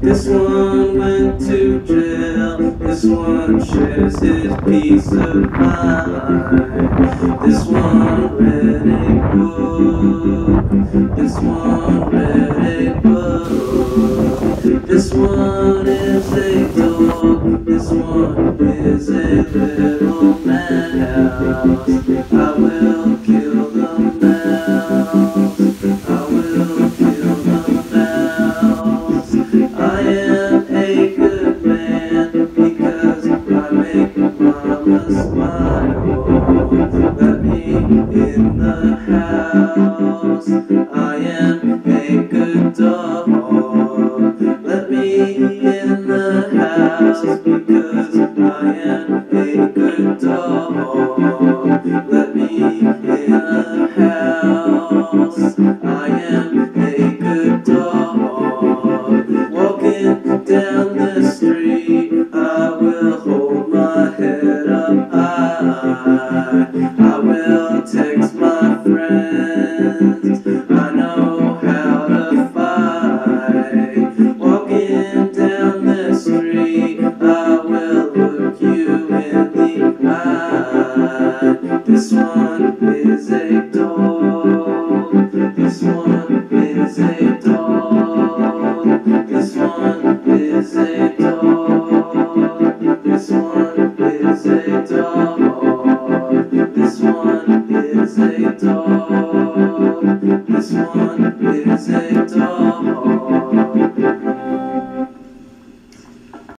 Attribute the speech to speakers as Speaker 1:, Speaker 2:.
Speaker 1: This one went to jail. This one shares his peace of mind. This one read a book. This one read a book. This one is a dog. This one is a little mouse. I will kill the mouse. Let me in the house. I am down the street, I will hold my head up high. I will text my friends. I know how to fight. Walking down the street, I will look you in the eye. This one is a dog. This one is a is a dog. This one is a dog. This one is a dog. This one is a dog.